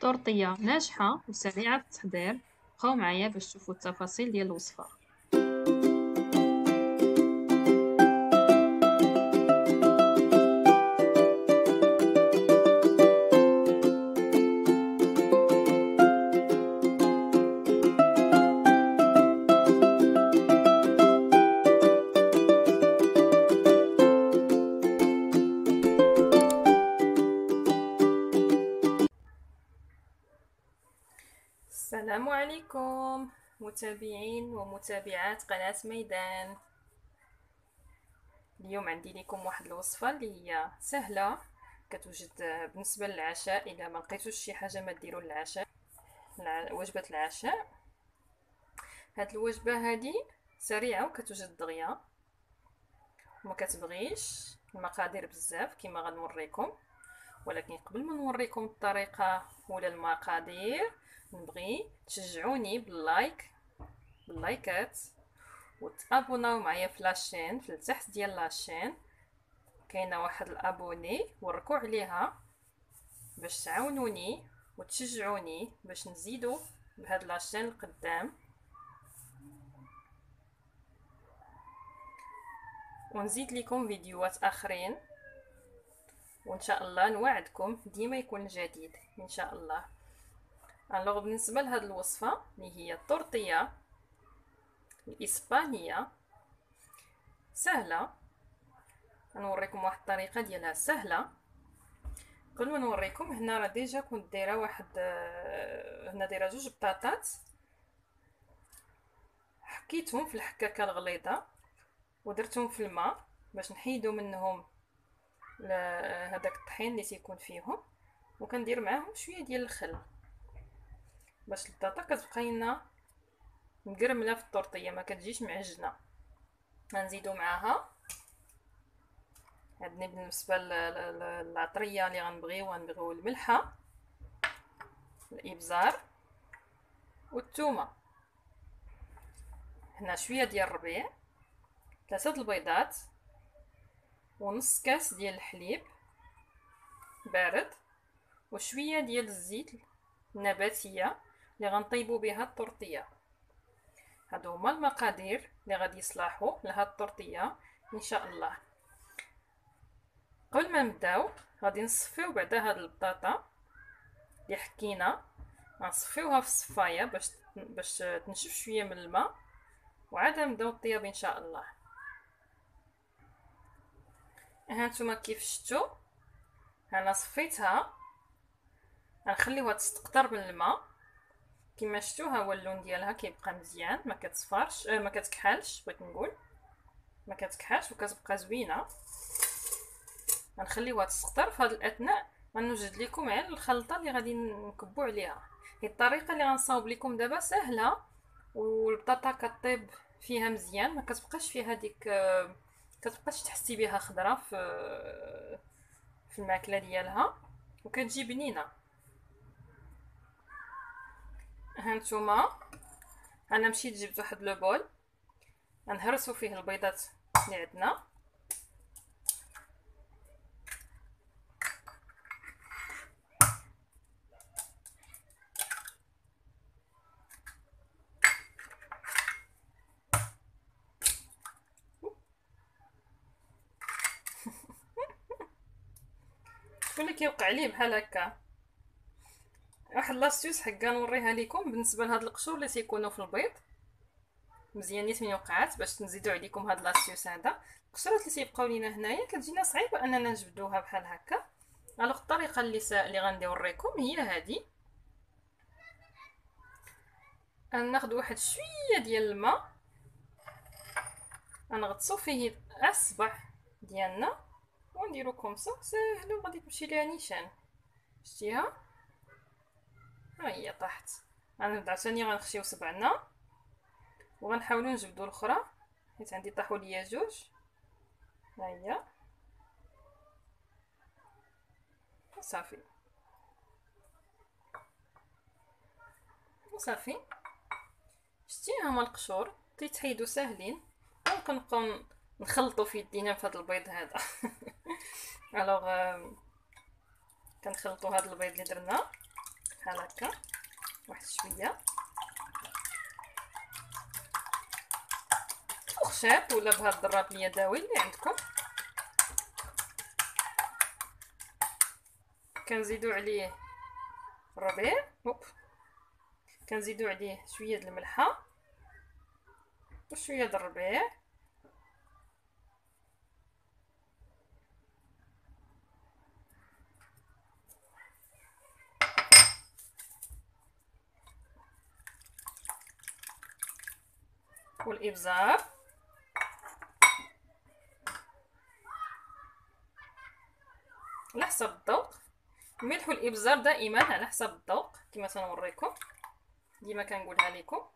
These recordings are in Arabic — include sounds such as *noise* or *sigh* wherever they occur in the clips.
طورطية ناجحة وسريعة التحضير. بقاو معايا باش تشوفوا التفاصيل ديال الوصفة. السلام عليكم متابعين ومتابعات قناة ميدان. اليوم عندي لكم واحد الوصفة اللي هي سهلة. كتوجد بالنسبة للعشاء إذا ما لقيتوش شي حاجة ما ديروا للعشاء وجبة العشاء. هاد الوجبة هادي سريعة وكتوجد دغيا. وما كتبغيش المقادير بزاف كما غنوريكم. ولكن قبل ما نوريكم الطريقة ولا المقادير نبغي تشجعوني بال like باللايكات وتابوناو معايا في la chaîne في التحت ديال la chaîne كاينة واحد ال abonner وركو عليها باش تعاونوني وتشجعوني باش نزيدو بهاد la chaîne القدام. ونزيد لكم فيديوهات آخرين. وإن شاء الله نوعدكم ديما يكون جديد إن شاء الله. Alors بالنسبة لهاد الوصفة اللي هي الطورطيه الإسبانية سهلة. نوريكم واحد الطريقة ديالها سهلة. قبل ما نوريكم هنا راه déjà كنت دايرة واحد آه، هنا دايرة جوج بطاطات. حكيتهم في الحكاكة الغليظة ودرتهم في الماء باش نحيدو منهم هذاك الطحين اللي تيكون فيهم. وكندير معاهم شوية ديال الخل. باش البطاطا كتبقى لنا مقرمله في الطورطيه ما كتجيش معجنة. غنزيدو معاها. عندنا بالنسبة للعطرية اللي غنبغيو غنبغيو الملحة الإبزار والثومه هنا شوية ديال الربيع ثلاثة البيضات ونص كاس ديال الحليب بارد وشوية ديال الزيت النباتية. اللي غنطيبو بها الطورطيه هادو هما المقادير اللي غادي يصلحوا لهاد الطورطيه إن شاء الله. قبل ما نبداو غادي نصفيو بعدا هاد البطاطا اللي حكينا. غنصفيوها في الصفاية باش باش تنشف شوية من الماء وعاد نبداو الطياب إن شاء الله. هانتوما كيف شفتوا أنا صفيتها. غنخليوها تستقطر من الماء. كما شفتوا ها هو اللون ديالها كيبقى مزيان ما كتصفرش آه ما كتكحلش بغيت نقول. ما كتكحلش وكتبقى زوينة. غنخليوها تسقطر في هذا الأثناء. غنوجد لكم على الخلطة اللي غادي نكبو عليها. هي الطريقة اللي غنصاوب لكم دابا سهلة والبطاطا كطيب فيها مزيان. ما كتبقاش فيها ديك آه، كتبقاش تحسي بها خضرة في في الماكلة ديالها. وكتجي بنينة. هانتوما. أنا مشيت جبت واحد لو بول. غنهرسو فيه البيضات اللي عندنا. *laughs* شكون كيوقع ليه بحال هكا. واحد l'astuce هكا نوريها لكم بالنسبة لهاد القشور اللي تيكونوا في البيض. مزيان نيت من وقعات باش نزيدو عليكم هاد l'astuce هذا القشرات اللي تيبقاو لينا هنايا كتجينا صعيبه أننا نجبدوها بحال هكا. Alors الطريقة اللي سا... اللي غادي نوريكم هي هادي. ناخذ واحد شوية ديال الماء. غنغطسو فيه اصبع ديالنا ونديرو كومسا ساهله وغادي تمشي ليها نيشان. شتيها؟ هي طاحت. غنبدا عاوتاني غنخشيو صبعنا. وغنحاولو نجبدو الأخرى. حيت عندي طاحوا ليا جوج. ها هي. صافي. صافي. شتي هما القشور. تيتحيدو ساهلين. ممكن نبقاو نخلطو في يدينا في هذا البيض هذا. *laughs* ألوغ كنخلطو هذا البيض اللي درنا. بحال هكا واحد شوية. فخشات ولا بهاد الضراب اليدوي اللي عندكم؟ كنزيدو عليه الربيع هوب. كنزيدو عليه شوية د الملحة وشوية د الربيع والابزار على حسب الذوق. الملح والابزار دائما على حسب الذوق كما تنوريكم. ديما كنقولها لكم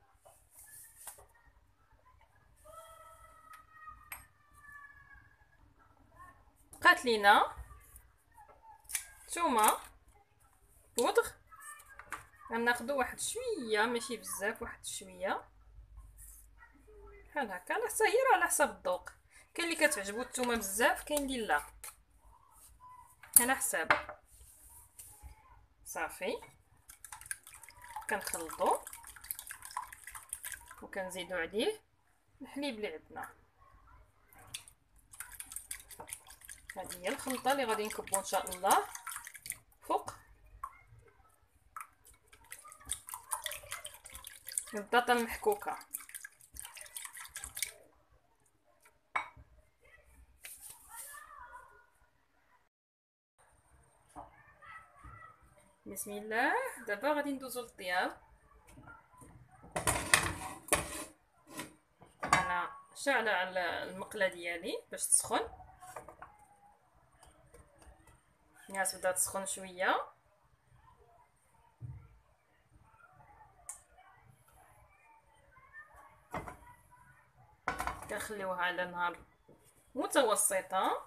بقات لينا نتوما بودغ. غناخدو واحد شوية ماشي بزاف واحد شوية. بحال هكا على حسب هي على حسب الذوق. كاين اللي كتعجبو الثومه بزاف كاين اللي لا. على حساب. صافي. كنخلطو. وكنزيدو عليه الحليب اللي عندنا. هذه هي الخلطة اللي غادي نكبو إن شاء الله. فوق. البطاطا المحكوكة. بسم الله. دابا غادي ندوزو للطياب. أنا شاعلة على المقلة ديالي باش تسخن. الناس بدات تسخن شوية. كنخليوها على نار متوسطة.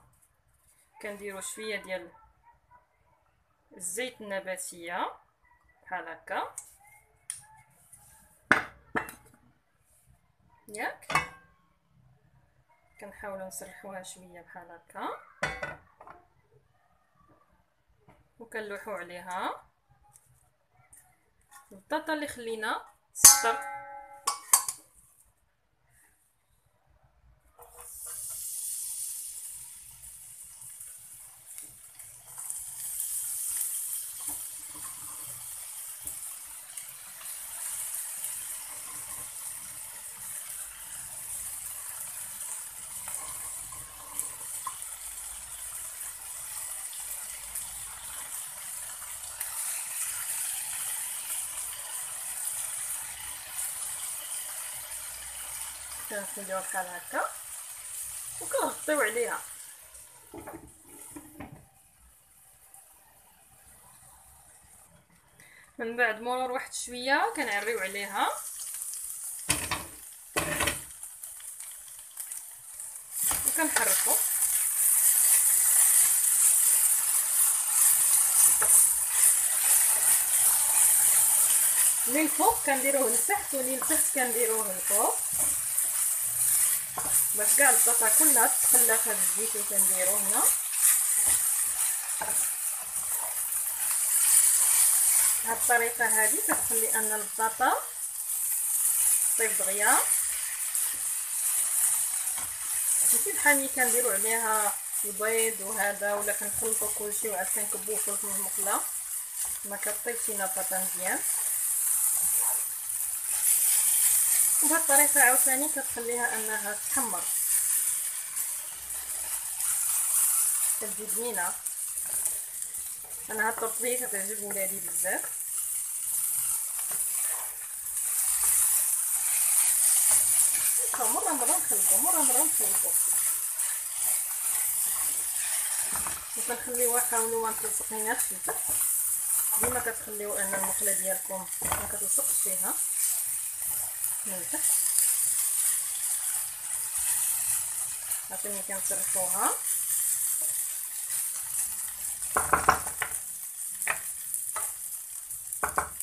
كنديرو شوية ديال الزيت النباتيه بحال هكا ياك. كنحاولوا نسرحوها شوية بحال هكا. وكنلوحو عليها. البطاطا اللي خلينا تسطر كنخليوها بحال هكا وكنغطيو عليها. من بعد مرور واحد شوية كنعريو عليها. وكنحركو. من الفوق كنديروه لتحت ومن التحت كنديروه للفوق باش كاع البطاطا كلها تتخلى في هاد الزيت اللي كنديرو هنا هاد الطريقة هذه كتخلي أن البطاطا طيب دغيا. ماشي بحال ملي كنديرو عليها البيض وهذا ولا كنخلطو كلشي وعاد كنكبوه في المقله ما كطيبش البطاطا مزيان. وبهاد الطريقة عاوتاني كتخليها أنها تحمر. كتجي بنينه أنا هاد التطبيق كتعجب ولادي بزاف. مرة مرة نخلطو مرة مرة نخلطو. وكنخليوها حاولوا ما تلصقيناش لتحت ديما كتخليو أن المقلة ديالكم ما كتلصقش فيها. من تحت عطيني كنسرحوها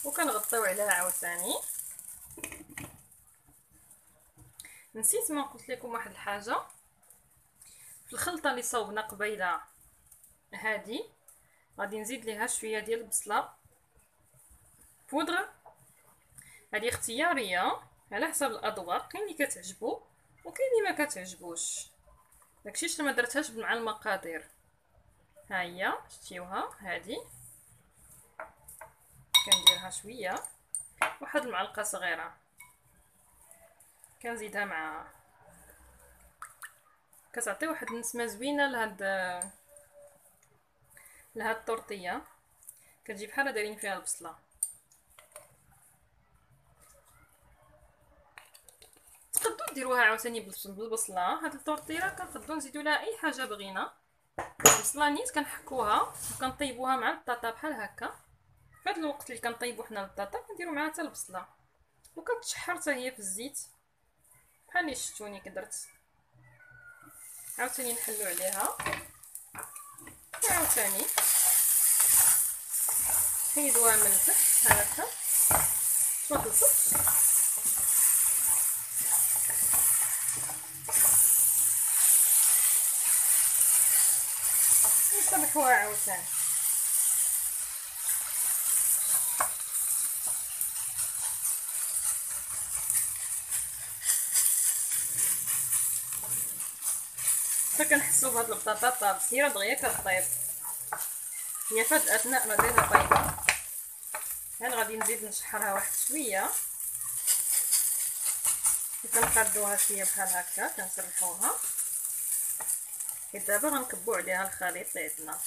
وكنغطيو عليها عاوتاني نسيت ما قلت لكم واحد الحاجة في الخلطه اللي صوبنا قبيله هادي غادي نزيد ليها شوية ديال البصله بودغ هذه اختياريه على حسب الاذواق كاين اللي كتعجبو وكاين اللي ما كتعجبوش. داكشي علاش ما درتهاش مع المقادير. ها هي شتيوها هذه كنديرها شوية. واحد المعلقة صغيرة. كنزيدها مع كتعطي واحد النسمة زوينة لهاد لهاد الطورطيه كتجي بحال دايرين فيها البصلة. تقدروا ديروها عاوتاني بالبصلة. هاد الطورطيه كنقدروا نزيدوا لها أي حاجة بغينا. البصلة نيت كنحكوها وكنطيبوها مع البطاطا بحال هكا. في الوقت اللي كنطيبو حنا البطاطا كنديرو معاها حتى البصلة. وكتشحر حتى هي في الزيت. بحال اللي شفتوني كدرت. عاوتاني نحلو عليها. عاوتاني. حيدوها من التحت هكا. خلصت نصبحوها عاوتاني فكنحسو بهاد البطاطا بصيره دغيا كطيب. هي فهاد الاثناء دايره طايبه هان غادي نزيد نشحرها واحد شوية. كنقادوها شوية بحال هكا كنسرحوها. دابا غنكبو عليها الخليط اللي عندنا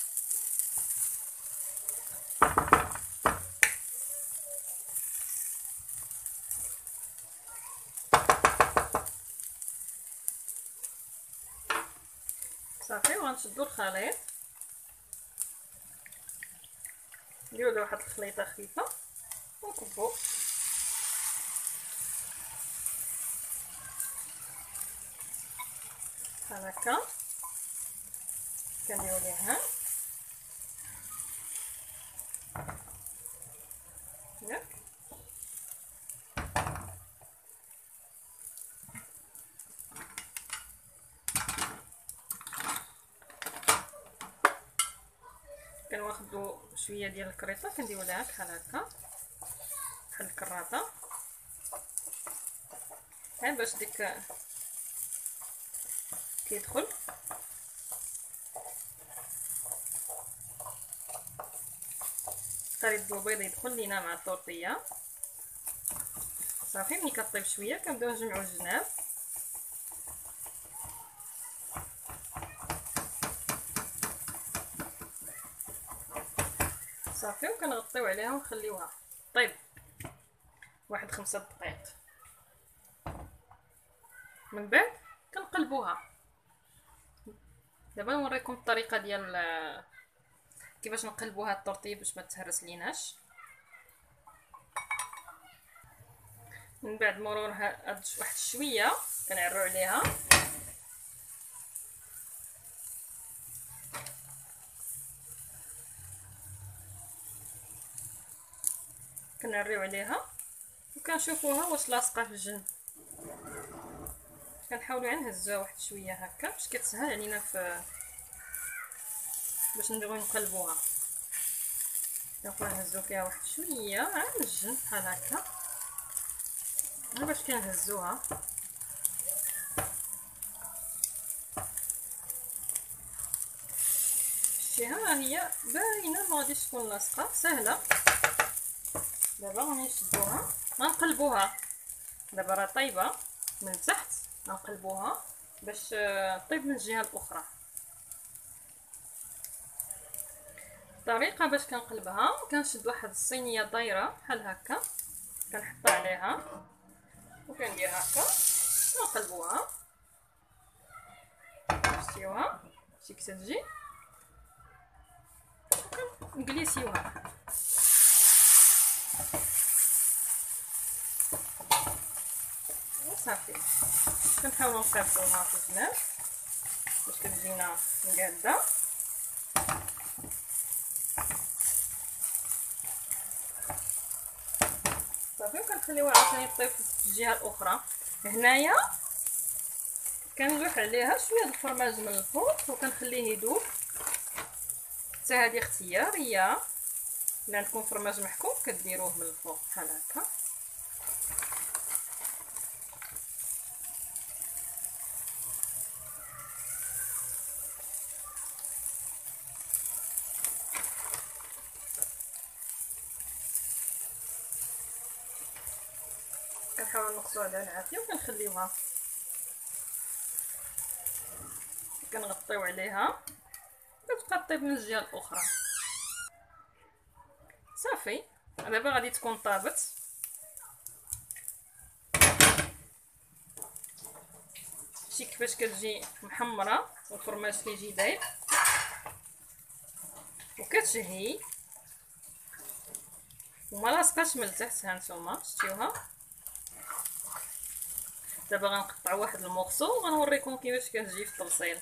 صافي وغنشدو الخليط. نديرو له واحد الخليطة خفيفة. ونكبو بحال هكا. كنديرو ليها ياك كنواخدو شوية ديال الكريطة كنديرو لها بحال هكا بحال الكراطه ها باش ديك كيدخل. خليط البيض يدخل لينا مع الطورطيه صافي ملي كطيب شوية كنبداو نجمعو الجناب. صافي وكنغطيو عليها ونخليوها طيب. واحد خمسة دقائق من بعد كنقلبوها. دابا نوريكم الطريقة ديال كيفاش نقلبوا هاد الطورطيه باش ما تهرس ليناش. من بعد مرور هاد واحد شوية كنعرو عليها. كنعريو عليها. وكنشوفوها واش لاصقة في الجنب كنحاولوا نهزوها واحد شوية هكا باش كتسهل علينا في باش نبغيو نقلبوها. كنبقاو نهزو فيها واحد شوية. على الجنب بحال هكا. غير باش كنهزوها شتيها ها هي باينة ما غاديش تكون لاصقة. سهلة. دابا غادي نشدوها. غنقلبوها. دابا راه طايبة من تحت. غنقلبوها باش طيب من الجهة الأخرى. الطريقة باش كنقلبها كنشد واحد الصينية دايره بحال هكا كنحطها عليها وكندير هكا ونقلبوها شتيوها شتي كتجي نجليسيوها صافي كنحاولوا نقربوها في الجناب باش كتجينا مقادة. وكنخليوها عاوتاني طيب في الجهة الأخرى. هنايا كنلوح عليها شوية الفرماج من الفوق وكنخليه يذوب حتى هذه اختيارية. إلا عندكم فرماج محكوم كديروه من الفوق بحال هكا. نقصو على العافيه وكنخليوها. كنغطيو عليها. كتبقى طيب من الجهة الأخرى. صافي. دابا غادي تكون طابت. شتي كيفاش كتجي محمرة والفرماج كيجي دايب وكتشهي وما لاصقاش من التحت ها نتوما. شتيوها. دابا غنقطع واحد المورسو وغنوريكم كيفاش كتجي في التبصيل